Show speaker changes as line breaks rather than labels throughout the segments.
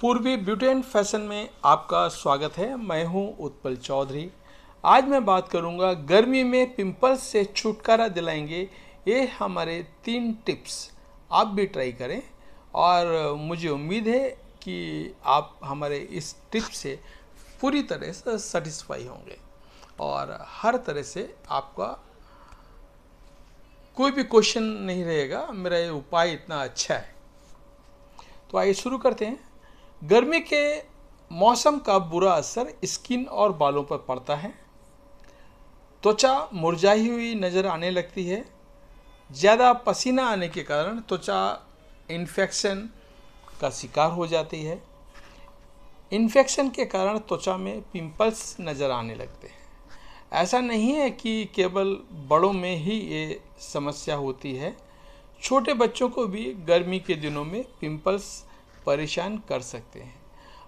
पूर्वी beauty and fashion में आपका स्वागत है। मैं हूँ उत्पल चौधरी। आज मैं बात करूँगा, गर्मी में पिंपल्स से छुटकारा दिलाएँगे। ये हमारे तीन टिप्स। आप भी ट्राई करें। और मुझे उम्मीद है कि आप हमारे इस टिप से पूरी तरह से सेटिस्फाई होंगे। और हर तरह से आपका कोई भी क्वेश्चन नहीं रहेगा। मेरा ये उपाय इतना अच्छा है। तो आइए शुरू करते हैं। गर्मी के मौसम का बुरा असर स्किन और बालों पर पड़ता है। त्वचा मुरझाई हुई नज़र आने लगती है। ज़्यादा पसीना आने के कारण त्वचा इन्फेक्शन का शिकार हो जाती है। इन्फेक्शन के कारण त्वचा में पिंपल्स नज़र आने लगते हैं। ऐसा नहीं है कि केवल बड़ों में ही ये समस्या होती है। छोटे बच्चों को भी गर्मी के दिनों में पिंपल्स परेशान कर सकते हैं।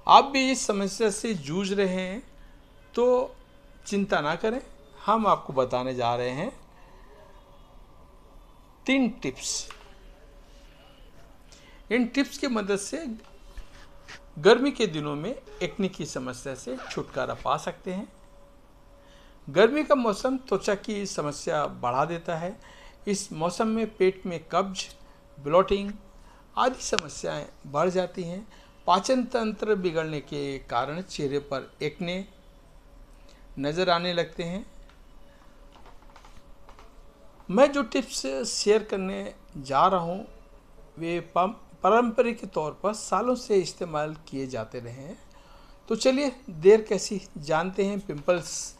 आप भी इस समस्या से जूझ रहे हैं तो चिंता ना करें। हम आपको बताने जा रहे हैं तीन टिप्स। इन टिप्स की मदद से गर्मी के दिनों में एक्ने की समस्या से छुटकारा पा सकते हैं। गर्मी का मौसम त्वचा की समस्या बढ़ा देता है। इस मौसम में पेट में कब्ज, ब्लोटिंग आदि समस्याएँ बढ़ जाती हैं। पाचन तंत्र बिगड़ने के कारण चेहरे पर एकने नज़र आने लगते हैं। मैं जो टिप्स शेयर करने जा रहा हूँ, वे पारंपरिक तौर पर सालों से इस्तेमाल किए जाते रहे हैं। तो चलिए, देर कैसी जानते हैं पिंपल्स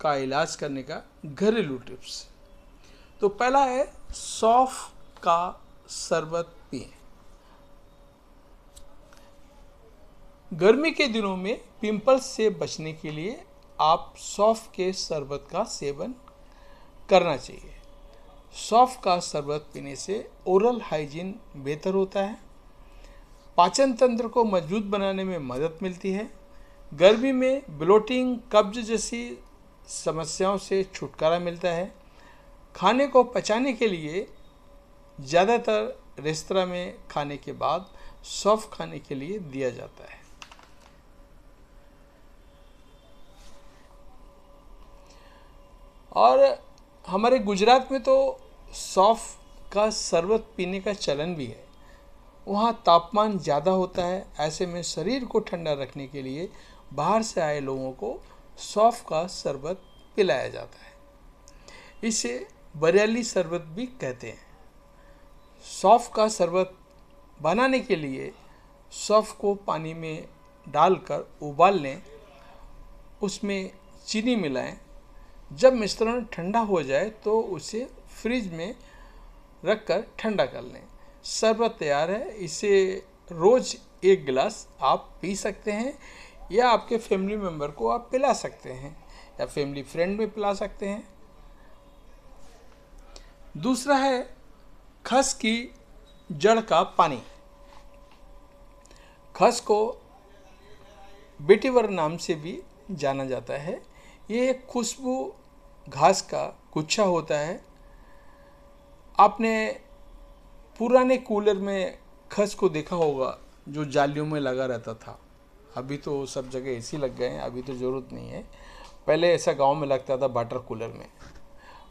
का इलाज करने का घरेलू टिप्स। तो पहला है, सौफ का शरबत गर्मी के दिनों में पिंपल्स से बचने के लिए आप सौफ के शरबत का सेवन करना चाहिए। सौफ का शरबत पीने से ओरल हाइजीन बेहतर होता है। पाचन तंत्र को मज़बूत बनाने में मदद मिलती है। गर्मी में ब्लोटिंग कब्ज जैसी समस्याओं से छुटकारा मिलता है। खाने को पचाने के लिए ज़्यादातर रेस्तरा में खाने के बाद सौफ खाने के लिए दिया जाता है। और हमारे गुजरात में तो सौफ का शरबत पीने का चलन भी है। वहाँ तापमान ज़्यादा होता है, ऐसे में शरीर को ठंडा रखने के लिए बाहर से आए लोगों को सौफ का शरबत पिलाया जाता है। इसे बरेली शरबत भी कहते हैं। सौफ का शरबत बनाने के लिए सौफ को पानी में डालकर उबाल लें उसमें चीनी मिलाएँ जब मिश्रण ठंडा हो जाए तो उसे फ्रिज में रखकर ठंडा कर लें। शरबत तैयार है, इसे रोज़ एक गिलास आप पी सकते हैं या आपके फैमिली मेंबर को आप पिला सकते हैं या फैमिली फ्रेंड में पिला सकते हैं। दूसरा है, खस की जड़ का पानी। खस को बेटीवर नाम से भी जाना जाता है। ये एक खुशबू घास का गुच्छा होता है। आपने पुराने कूलर में खस को देखा होगा, जो जालियों में लगा रहता था। अभी तो सब जगह एसी लग गए हैं, अभी तो ज़रूरत नहीं है। पहले ऐसा गाँव में लगता था वाटर कूलर में,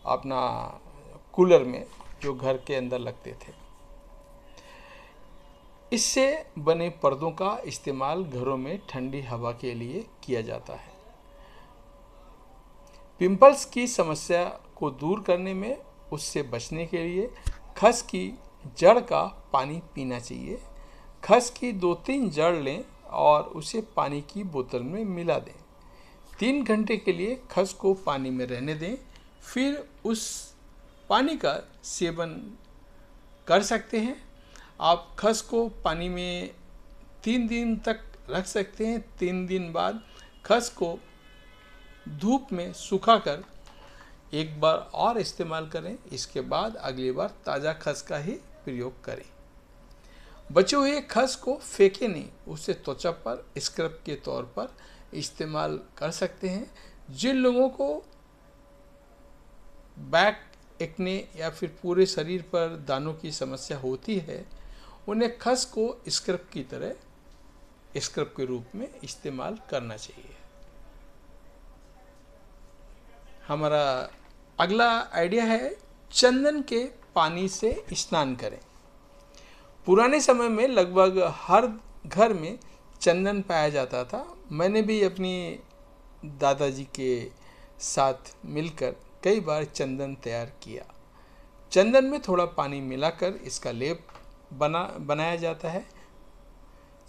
अपना कूलर में, जो घर के अंदर लगते थे। इससे बने पर्दों का इस्तेमाल घरों में ठंडी हवा के लिए किया जाता है। पिंपल्स की समस्या को दूर करने में, उससे बचने के लिए खस की जड़ का पानी पीना चाहिए। खस की दो तीन जड़ लें और उसे पानी की बोतल में मिला दें। तीन घंटे के लिए खस को पानी में रहने दें। फिर उस पानी का सेवन कर सकते हैं। आप खस को पानी में तीन दिन तक रख सकते हैं। तीन दिन बाद खस को धूप में सुखाकर एक बार और इस्तेमाल करें, इसके बाद अगली बार ताज़ा खस का ही प्रयोग करें। बचे हुए खस को फेंके नहीं, उसे त्वचा पर, स्क्रब के तौर पर इस्तेमाल कर सकते हैं। जिन लोगों को बैक, एक्ने या फिर पूरे शरीर पर दानों की समस्या होती है, उन्हें खस को स्क्रब की तरह, स्क्रब के रूप में इस्तेमाल करना चाहिए। हमारा अगला आइडिया है चंदन के पानी से स्नान करें। पुराने समय में लगभग हर घर में चंदन पाया जाता था। मैंने भी अपनी दादाजी के साथ मिलकर कई बार चंदन तैयार किया। चंदन में थोड़ा पानी मिलाकर इसका लेप बना, बनाया जाता है।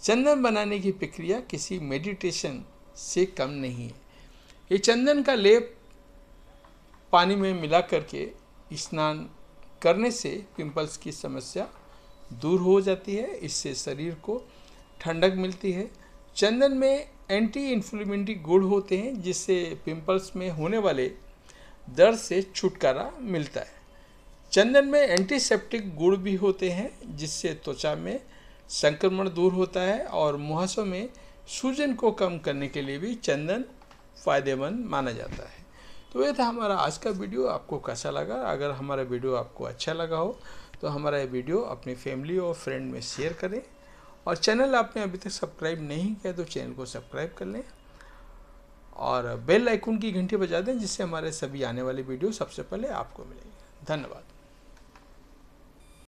चंदन बनाने की प्रक्रिया किसी मेडिटेशन से कम नहीं है। ये चंदन का लेप पानी में मिला करके स्नान करने से पिंपल्स की समस्या दूर हो जाती है। इससे शरीर को ठंडक मिलती है। चंदन में एंटी इन्फ्लेमेटरी गुण होते हैं, जिससे पिंपल्स में होने वाले दर्द से छुटकारा मिलता है। चंदन में एंटीसेप्टिक गुण भी होते हैं, जिससे त्वचा में संक्रमण दूर होता है और मुहासों में सूजन को कम करने के लिए भी चंदन फ़ायदेमंद माना जाता है। तो ये था हमारा आज का वीडियो। आपको कैसा लगा? अगर हमारा वीडियो आपको अच्छा लगा हो तो हमारा ये वीडियो अपनी फैमिली और फ्रेंड में शेयर करें। और चैनल आपने अभी तक सब्सक्राइब नहीं किया तो चैनल को सब्सक्राइब कर लें। और बेल आइकन की घंटी बजा दें, जिससे हमारे सभी आने वाले वीडियो सबसे पहले आपको मिलेंगे। धन्यवाद।